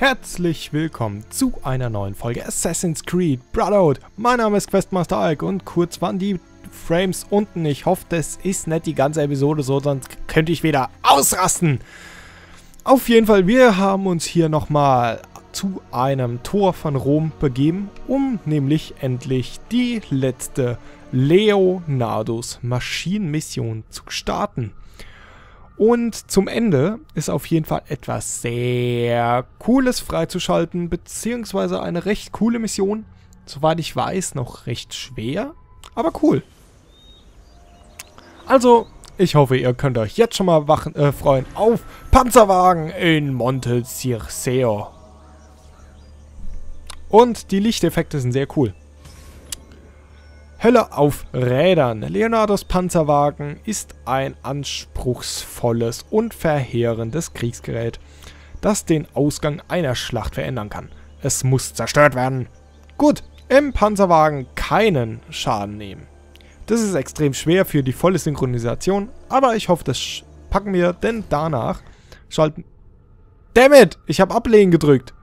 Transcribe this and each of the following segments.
Herzlich willkommen zu einer neuen Folge Assassin's Creed Brotherhood. Mein Name ist Questmaster Alk und kurz waren die Frames unten. Ich hoffe, das ist nicht die ganze Episode so, sonst könnte ich wieder ausrasten. Auf jeden Fall, wir haben uns hier nochmal zu einem Tor von Rom begeben, um nämlich endlich die letzte Leonardos Maschinenmission zu starten. Und zum Ende ist auf jeden Fall etwas sehr Cooles freizuschalten, beziehungsweise eine recht coole Mission. Soweit ich weiß, noch recht schwer, aber cool. Also, ich hoffe, ihr könnt euch jetzt schon mal wachen, äh, freuen auf Panzerwagen in Monte Circeo. Und die Lichteffekte sind sehr cool. Hölle auf Rädern. Leonardos Panzerwagen ist ein anspruchsvolles und verheerendes Kriegsgerät, das den Ausgang einer Schlacht verändern kann. Es muss zerstört werden. Gut, im Panzerwagen keinen Schaden nehmen. Das ist extrem schwer für die volle Synchronisation, aber ich hoffe, das packen wir, denn danach schalten... Dammit! Ich habe Ablehnen gedrückt.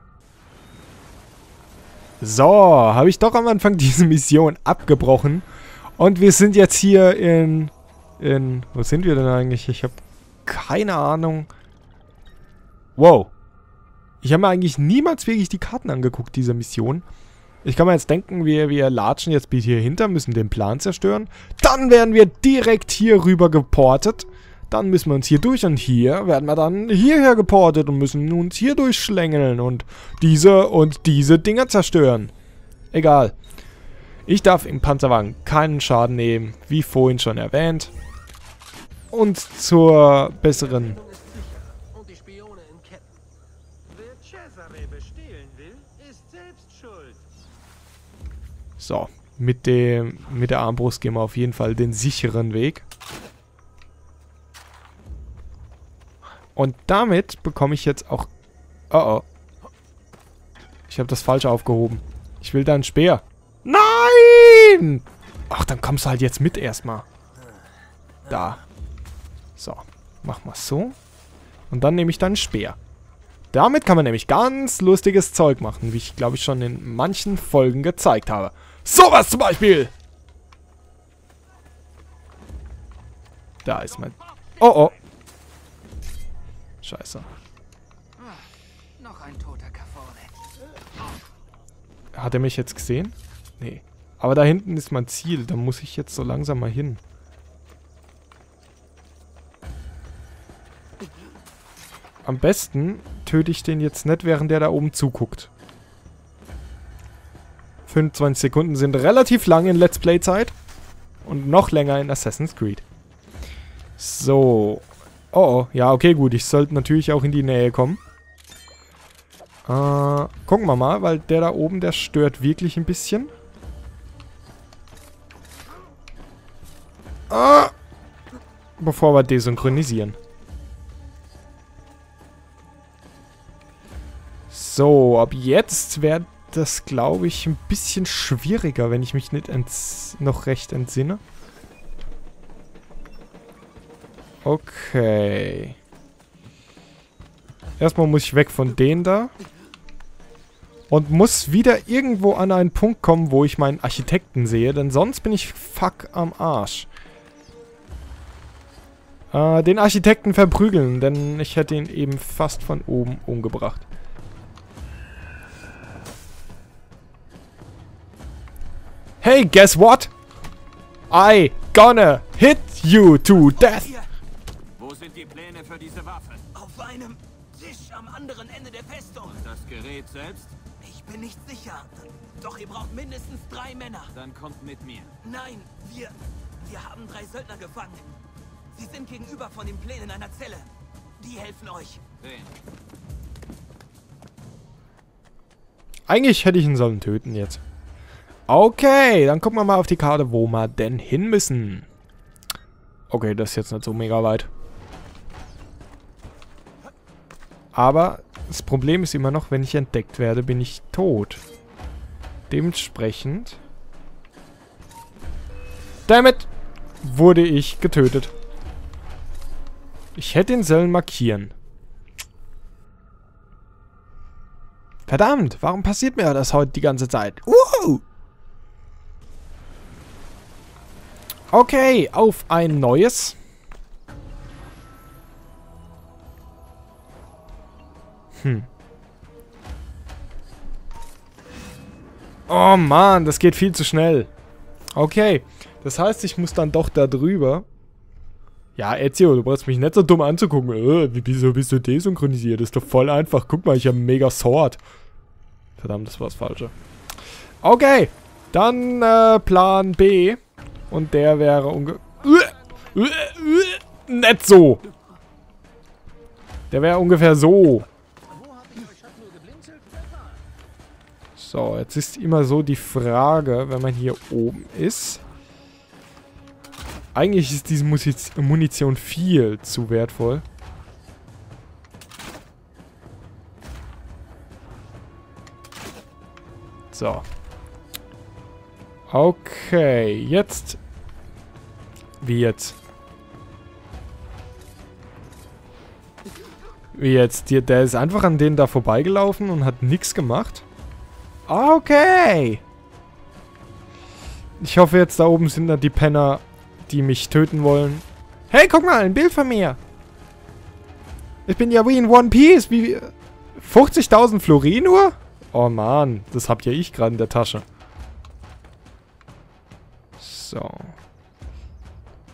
So, habe ich doch am Anfang diese Mission abgebrochen. Und wir sind jetzt hier in... In... Wo sind wir denn eigentlich? Ich habe keine Ahnung. Wow. Ich habe mir eigentlich niemals wirklich die Karten angeguckt, dieser Mission. Ich kann mir jetzt denken, wir, wir latschen jetzt bis hier hinter, müssen den Plan zerstören. Dann werden wir direkt hier rüber geportet. Dann müssen wir uns hier durch und hier werden wir dann hierher geportet und müssen uns hier durchschlängeln und diese und diese Dinger zerstören. Egal. Ich darf im Panzerwagen keinen Schaden nehmen, wie vorhin schon erwähnt. Und zur besseren... So, mit, dem, mit der Armbrust gehen wir auf jeden Fall den sicheren Weg. Und damit bekomme ich jetzt auch... Oh oh. Ich habe das falsch aufgehoben. Ich will da einen Speer. Nein! Ach, dann kommst du halt jetzt mit erstmal. Da. So. Mach mal so. Und dann nehme ich dann einen Speer. Damit kann man nämlich ganz lustiges Zeug machen, wie ich glaube ich schon in manchen Folgen gezeigt habe. Sowas zum Beispiel! Da ist mein... Oh oh. Scheiße. Noch ein toter Hat er mich jetzt gesehen? Nee. Aber da hinten ist mein Ziel. Da muss ich jetzt so langsam mal hin. Am besten töte ich den jetzt nicht, während der da oben zuguckt. 25 Sekunden sind relativ lang in Let's Play-Zeit. Und noch länger in Assassin's Creed. So. Oh, oh. Ja, okay, gut. Ich sollte natürlich auch in die Nähe kommen. Äh, gucken wir mal, weil der da oben, der stört wirklich ein bisschen. Ah! Bevor wir desynchronisieren. So, ab jetzt wird das, glaube ich, ein bisschen schwieriger, wenn ich mich nicht noch recht entsinne. Okay. Erstmal muss ich weg von denen da. Und muss wieder irgendwo an einen Punkt kommen, wo ich meinen Architekten sehe. Denn sonst bin ich fuck am Arsch. Äh, den Architekten verprügeln, denn ich hätte ihn eben fast von oben umgebracht. Hey, guess what? I gonna hit you to death die Pläne für diese Waffe? Auf einem Tisch am anderen Ende der Festung. Das Gerät selbst? Ich bin nicht sicher. Doch ihr braucht mindestens drei Männer. Dann kommt mit mir. Nein, wir... Wir haben drei Söldner gefangen. Sie sind gegenüber von den Plänen einer Zelle. Die helfen euch. Wen? Eigentlich hätte ich ihn sollen töten jetzt. Okay, dann gucken wir mal auf die Karte, wo wir denn hin müssen. Okay, das ist jetzt nicht so mega weit. Aber das Problem ist immer noch, wenn ich entdeckt werde, bin ich tot. Dementsprechend... Damit wurde ich getötet. Ich hätte ihn sollen markieren. Verdammt, warum passiert mir das heute die ganze Zeit? Wow! Okay, auf ein neues. Hm. Oh Mann, das geht viel zu schnell. Okay, das heißt, ich muss dann doch da drüber. Ja, Ezio, du brauchst mich nicht so dumm anzugucken. Äh, wieso bist du desynchronisiert? Das ist doch voll einfach. Guck mal, ich habe mega Sword. Verdammt, das war das Falsche. Okay, dann äh, Plan B. Und der wäre unge... Nicht so. Der wäre ungefähr so. So, jetzt ist immer so die Frage, wenn man hier oben ist. Eigentlich ist diese Munition viel zu wertvoll. So. Okay, jetzt. Wie jetzt? Wie jetzt? Der ist einfach an denen da vorbeigelaufen und hat nichts gemacht? Okay. Ich hoffe jetzt, da oben sind da die Penner, die mich töten wollen. Hey, guck mal, ein Bild von mir. Ich bin ja wie in One Piece. Wie 50.000 Florin nur? Oh man, das hab ja ich gerade in der Tasche. So.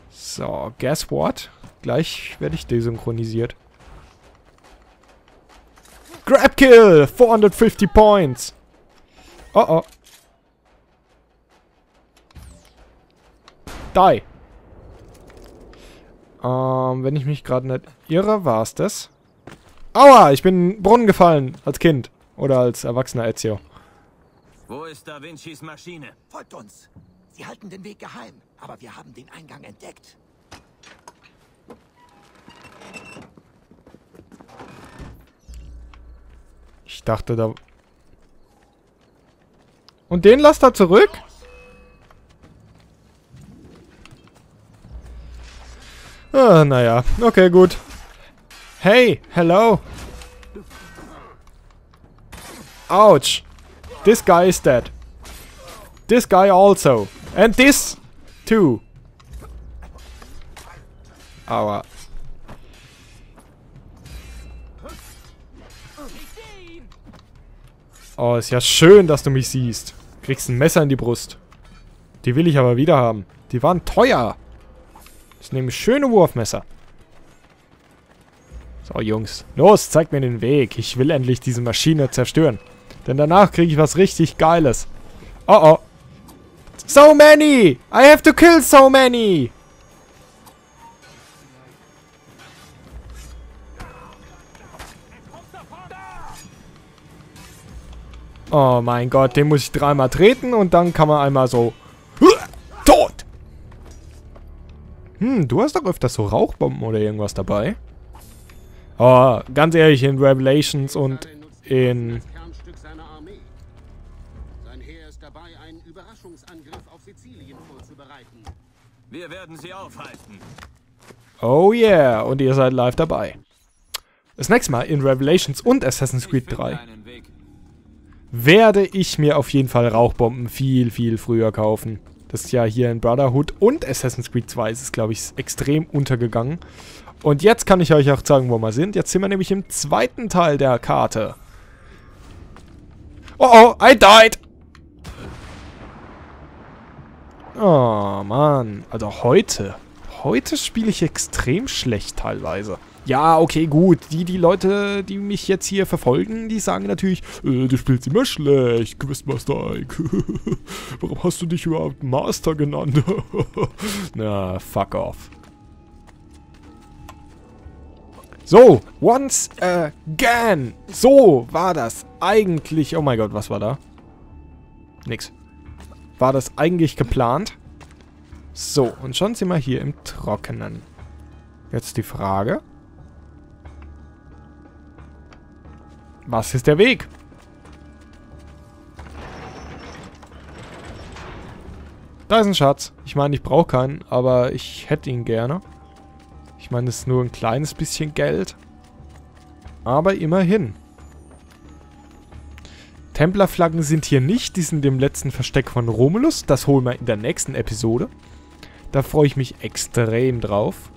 So, guess what? Gleich werde ich desynchronisiert. Grab Kill! 450 Points! Oh oh. Die. Ähm, wenn ich mich gerade nicht irre, war es das. Aua, ich bin in den Brunnen gefallen. Als Kind. Oder als erwachsener Ezio. Wo ist Da Vincis Maschine? Folgt uns. Sie halten den Weg geheim, aber wir haben den Eingang entdeckt. Ich dachte da... Und den lasst er zurück? Ah, naja. Okay, gut. Hey, hello. Ouch. This guy is dead. This guy also. And this too. Aua. Oh, ist ja schön, dass du mich siehst. Kriegst ein Messer in die Brust. Die will ich aber wieder haben. Die waren teuer. Ich nehme schöne Wurfmesser. So, Jungs. Los, zeigt mir den Weg. Ich will endlich diese Maschine zerstören. Denn danach kriege ich was richtig Geiles. Oh, oh. So many! I have to kill so many! Oh mein Gott, den muss ich dreimal treten und dann kann man einmal so... Tot! Hm, du hast doch öfters so Rauchbomben oder irgendwas dabei. Oh, ganz ehrlich, in Revelations und in... Wir werden sie aufhalten. Oh yeah, und ihr seid live dabei. Das nächste Mal in Revelations und Assassin's Creed 3 werde ich mir auf jeden Fall Rauchbomben viel, viel früher kaufen. Das ist ja hier in Brotherhood und Assassin's Creed 2 ist es, glaube ich, extrem untergegangen. Und jetzt kann ich euch auch sagen, wo wir sind. Jetzt sind wir nämlich im zweiten Teil der Karte. Oh oh, I died! Oh, Mann. Also heute. Heute spiele ich extrem schlecht teilweise. Ja, okay, gut. Die, die Leute, die mich jetzt hier verfolgen, die sagen natürlich, äh, du spielst immer schlecht, Quizmaster Ike. Warum hast du dich überhaupt Master genannt? Na, fuck off. So, once again. So war das eigentlich... Oh mein Gott, was war da? Nix. War das eigentlich geplant? So, und schon sind wir hier im Trockenen. Jetzt die Frage. Was ist der Weg? Da ist ein Schatz. Ich meine, ich brauche keinen, aber ich hätte ihn gerne. Ich meine, es ist nur ein kleines bisschen Geld. Aber immerhin. Templerflaggen sind hier nicht. Die sind im letzten Versteck von Romulus. Das holen wir in der nächsten Episode. Da freue ich mich extrem drauf.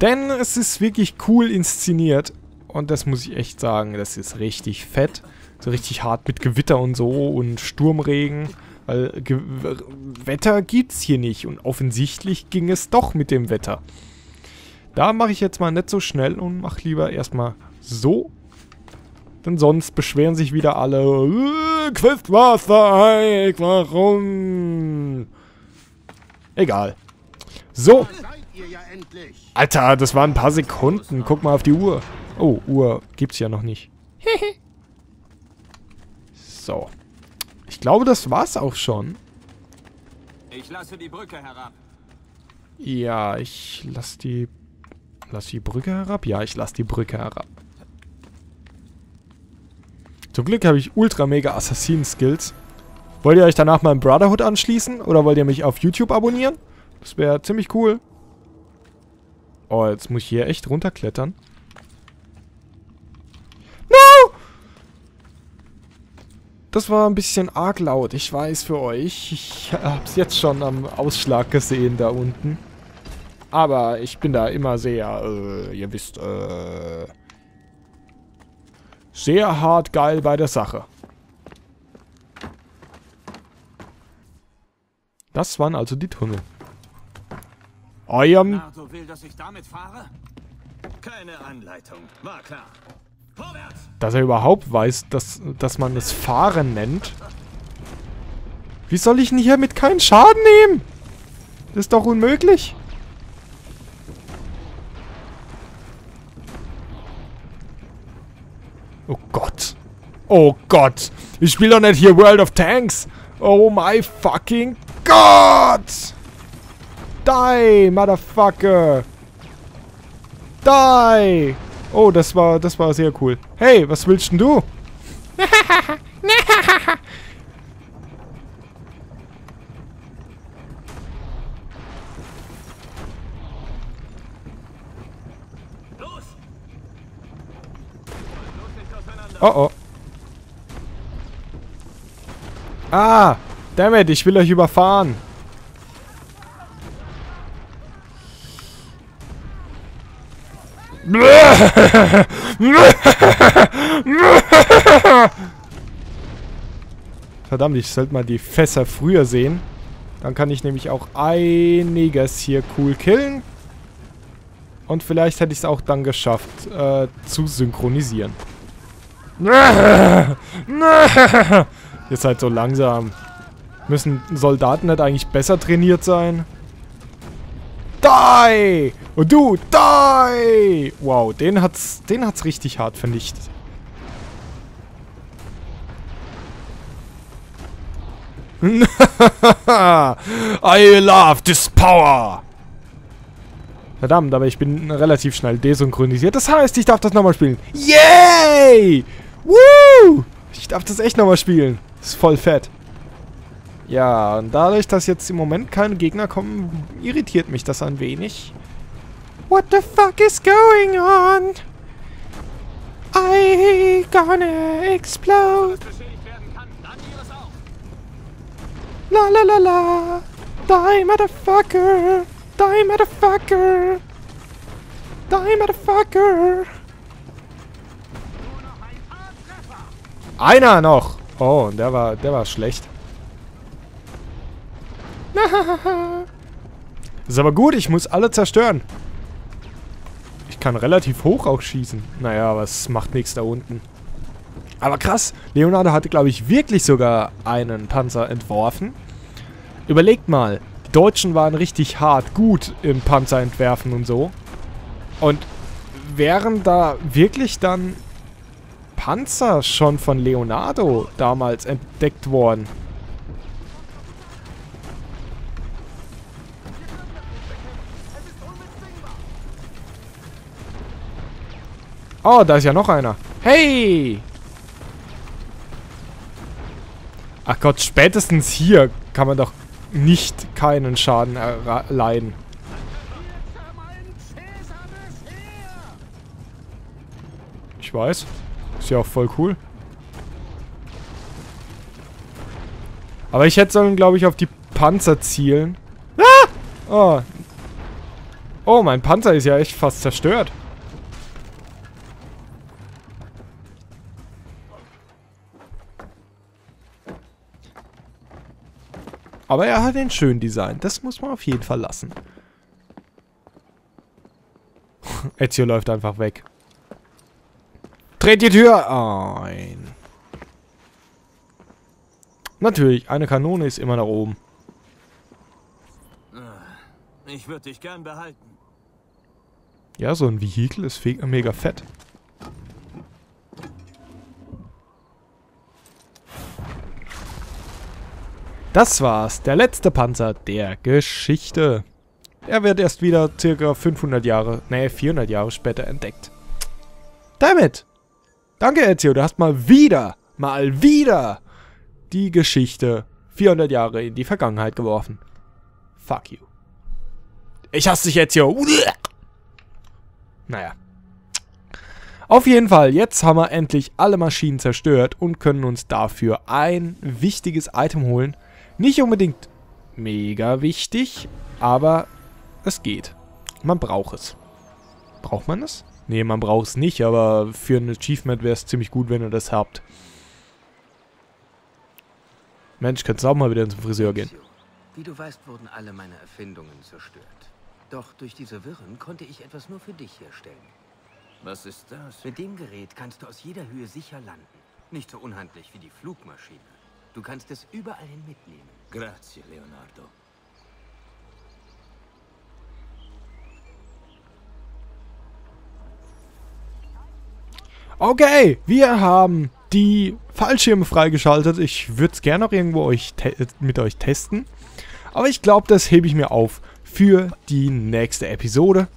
Denn es ist wirklich cool inszeniert. Und das muss ich echt sagen, das ist richtig fett. So richtig hart mit Gewitter und so und Sturmregen. Weil Ge Wetter gibt's hier nicht. Und offensichtlich ging es doch mit dem Wetter. Da mache ich jetzt mal nicht so schnell und mache lieber erstmal so. Denn sonst beschweren sich wieder alle. Äh, Questmaster, warum? Egal. So. Alter, das waren ein paar Sekunden. Guck mal auf die Uhr. Oh, Uhr gibt's ja noch nicht. so. Ich glaube, das war's auch schon. Ich lasse die Brücke herab. Ja, ich lasse die... Lass die Brücke herab? Ja, ich lasse die Brücke herab. Zum Glück habe ich ultra mega Assassinen-Skills. Wollt ihr euch danach mal im Brotherhood anschließen? Oder wollt ihr mich auf YouTube abonnieren? Das wäre ziemlich cool. Oh, jetzt muss ich hier echt runterklettern. Das war ein bisschen arg laut, ich weiß für euch. Ich hab's jetzt schon am Ausschlag gesehen da unten. Aber ich bin da immer sehr, äh, ihr wisst, äh, sehr hart geil bei der Sache. Das waren also die Tunnel. Eurem... Nardo will, dass ich damit fahre? Keine Anleitung. War klar. Dass er überhaupt weiß, dass, dass man es Fahren nennt. Wie soll ich denn hier mit keinen Schaden nehmen? Das ist doch unmöglich. Oh Gott. Oh Gott. Ich spiele doch nicht hier World of Tanks. Oh my fucking Gott. Die, Motherfucker. Die. Oh, das war, das war sehr cool. Hey, was willst denn du? Oh oh. Ah! Dammit, ich will euch überfahren. Verdammt, ich sollte mal die Fässer früher sehen. Dann kann ich nämlich auch einiges hier cool killen. Und vielleicht hätte ich es auch dann geschafft, äh, zu synchronisieren. Ihr seid so langsam. Müssen Soldaten nicht eigentlich besser trainiert sein? Die! Und du, die! Wow, den hat's, den hat's richtig hart vernichtet. I love this power! Verdammt, aber ich bin relativ schnell desynchronisiert. Das heißt, ich darf das nochmal spielen. Yay! Woo! Ich darf das echt nochmal spielen. Das ist voll fett. Ja, und dadurch, dass jetzt im Moment keine Gegner kommen, irritiert mich das ein wenig. What the fuck is going on? I gonna explode. La la la la. Die, motherfucker. Die, motherfucker. Die, motherfucker. Einer noch. Oh, der war, der war schlecht. Ist aber gut, ich muss alle zerstören. Ich kann relativ hoch auch schießen. Naja, aber es macht nichts da unten. Aber krass, Leonardo hatte, glaube ich, wirklich sogar einen Panzer entworfen. Überlegt mal, die Deutschen waren richtig hart gut im Panzer entwerfen und so. Und wären da wirklich dann Panzer schon von Leonardo damals entdeckt worden? Oh, da ist ja noch einer. Hey! Ach Gott, spätestens hier kann man doch nicht keinen Schaden erleiden. Ich weiß. Ist ja auch voll cool. Aber ich hätte sollen, glaube ich, auf die Panzer zielen. Ah! Oh. oh, mein Panzer ist ja echt fast zerstört. Aber er hat den schön designt. Das muss man auf jeden Fall lassen. Ezio läuft einfach weg. Dreht die Tür ein. Natürlich, eine Kanone ist immer nach oben. Ich würde dich gern behalten. Ja, so ein Vehikel ist mega fett. Das war's, der letzte Panzer der Geschichte. Er wird erst wieder circa 500 Jahre, nee, 400 Jahre später entdeckt. Damit! Danke, Ezio, du hast mal wieder, mal wieder die Geschichte 400 Jahre in die Vergangenheit geworfen. Fuck you. Ich hasse dich, Ezio. Naja. Auf jeden Fall, jetzt haben wir endlich alle Maschinen zerstört und können uns dafür ein wichtiges Item holen, nicht unbedingt mega wichtig, aber es geht. Man braucht es. Braucht man es? Nee, man braucht es nicht, aber für ein Achievement wäre es ziemlich gut, wenn ihr das habt. Mensch, könntest du auch mal wieder zum Friseur gehen. Wie du weißt, wurden alle meine Erfindungen zerstört. Doch durch diese Wirren konnte ich etwas nur für dich herstellen. Was ist das? Mit dem Gerät kannst du aus jeder Höhe sicher landen. Nicht so unhandlich wie die Flugmaschine. Du kannst es überall hin mitnehmen. Grazie, Leonardo. Okay, wir haben die Fallschirme freigeschaltet. Ich würde es gerne noch irgendwo euch mit euch testen. Aber ich glaube, das hebe ich mir auf für die nächste Episode.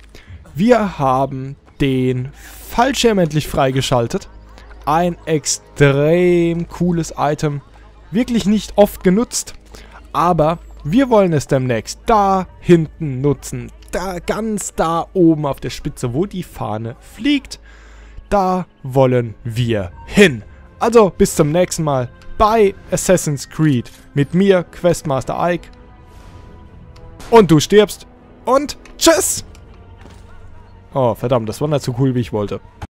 Wir haben den Fallschirm endlich freigeschaltet. Ein extrem cooles Item wirklich nicht oft genutzt. Aber wir wollen es demnächst da hinten nutzen. Da, ganz da oben auf der Spitze, wo die Fahne fliegt. Da wollen wir hin. Also bis zum nächsten Mal bei Assassin's Creed. Mit mir, Questmaster Ike. Und du stirbst. Und tschüss. Oh, verdammt, das war nicht so cool, wie ich wollte.